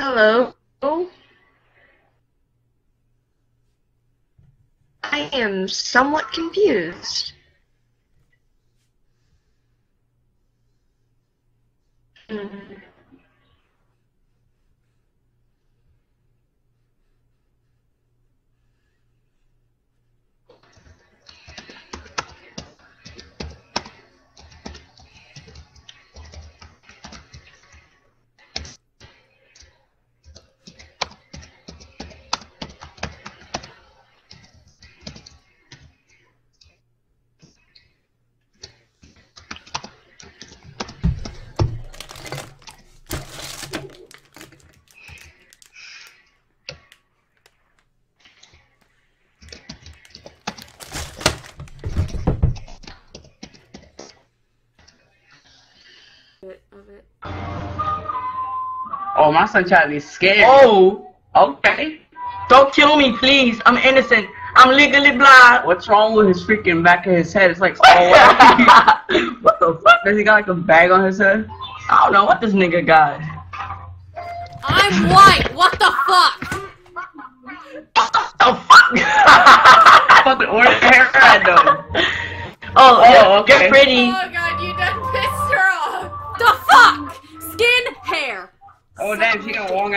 Hello. I am somewhat confused. Mm -hmm. Oh, my son tried to be scared. Oh, okay. Don't kill me, please. I'm innocent. I'm legally blind. What's wrong with his freaking back of his head? It's like, oh, what the fuck? does he got like a bag on his head? I don't know what this nigga got. I'm white. What the fuck? What the fuck! Fucking orange hair though. oh, Oh, okay. get pretty.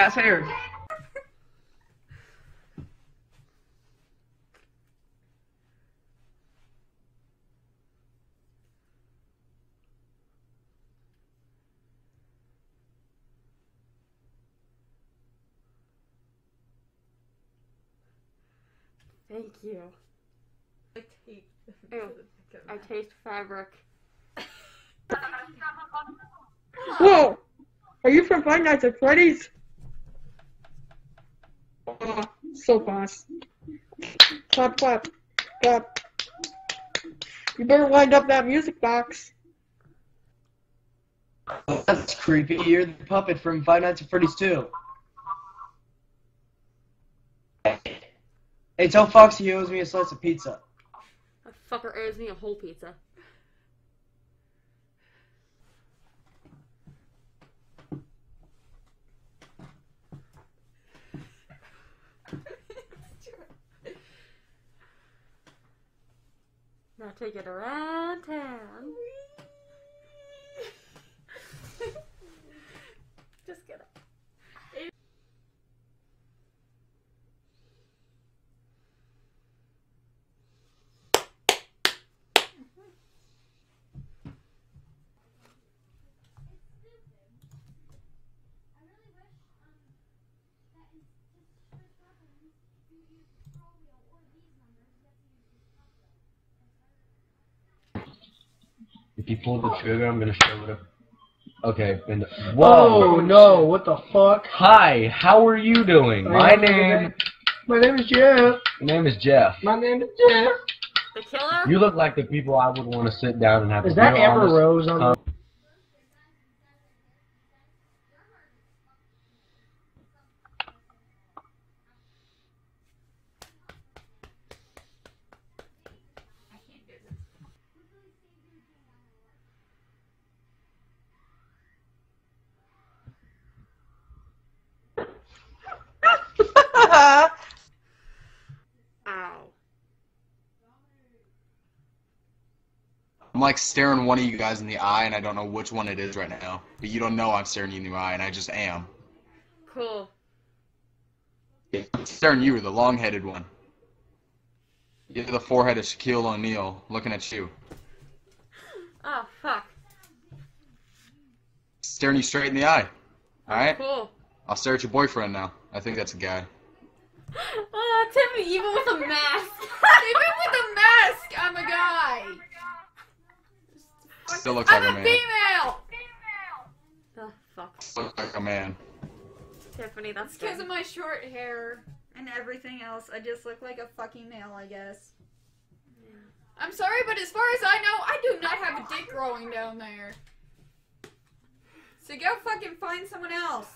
Got long ass hair. Thank you. Ew, I taste fabric. Whoa! Are you from Five Nights at Freddy's? Oh, so fast. Clap, clap, clap. You better wind up that music box. That's creepy. You're the puppet from Five Nights at Freddy's 2. Hey, tell Foxy he owes me a slice of pizza. That fucker owes me a whole pizza. Now take it around town. Just kidding. If you pull the trigger, I'm gonna show it up. Okay, and Oh whoa! no, what the fuck? Hi, how are you doing? My name, My name is Jeff. my name is Jeff. My name is Jeff. The killer? You look like the people I would want to sit down and have Is a that Amber honest- Rose on Um, Ow. I'm like staring one of you guys in the eye, and I don't know which one it is right now. But you don't know I'm staring you in the eye, and I just am. Cool. I'm staring you, the long-headed one. You're the forehead of Shaquille O'Neal, looking at you. Oh, fuck. Staring you straight in the eye. Alright? Cool. I'll stare at your boyfriend now. I think that's a guy. Oh, Timmy, even with a mask. Even with a mask, I'm a guy. Still looks I'm a a man. female. the fuck. Looks like a man. Tiffany, that's Because of my short hair and everything else, I just look like a fucking male, I guess. I'm sorry, but as far as I know, I do not have a dick growing down there. So go fucking find someone else.